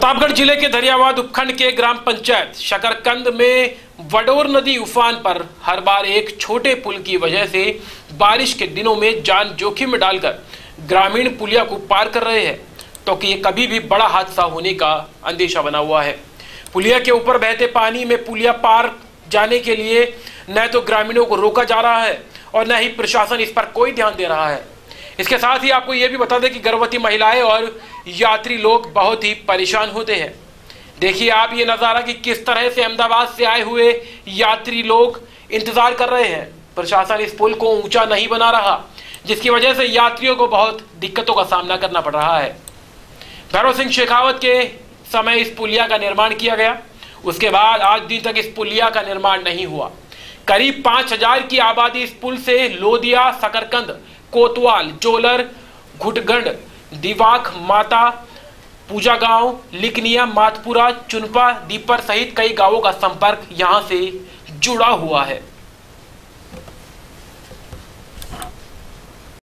प्रतापगढ़ ज़िले के दरियावाद उपखंड के ग्राम पंचायत शकरकंद में वडोर नदी उफान पर हर बार एक छोटे पुल की वजह से बारिश के दिनों में जान जोखिम में डालकर ग्रामीण पुलिया को पार कर रहे हैं। तो कि ये कभी भी बड़ा हादसा होने का अंदेशा बना हुआ है। पुलिया के ऊपर बहते पानी में पुलिया पार जाने के लिए न तो ग्रामीणों को रोका जा रहा है और न ही प्रशासन इस पर कोई ध्यान दे रहा है। इसके साथ ही आपको यह भी बता दें कि गर्भवती महिलाएँ और यात्री लोग बहुत ही परेशान होते हैं। देखिए आप ये नज़ारा कि किस तरह से अहमदाबाद से आए हुए यात्री लोग इंतज़ार कर रहे हैं। प्रशासन इस पुल को ऊँचा नहीं बना रहा, जिसकी वजह से यात्रियों को बहुत दिक्कतों का सामना करना पड़ रहा है। भैरव सिंह शेखावत के समय इस पुलिया का निर्माण किया गया। उसके बाद आज दिन तक इस पुलिया का निर्माण नहीं हुआ। करीब पाँच हज़ार की आबादी इस पुल से लोदिया, सकरकंद, कोतवाल, जोलर, घुटगंड, दिवाख, माता पूजा गाँव लिकनिया, मातपुरा, चुनपा, दीपर सहित कई गाँवों का संपर्क यहाँ से जुड़ा हुआ है।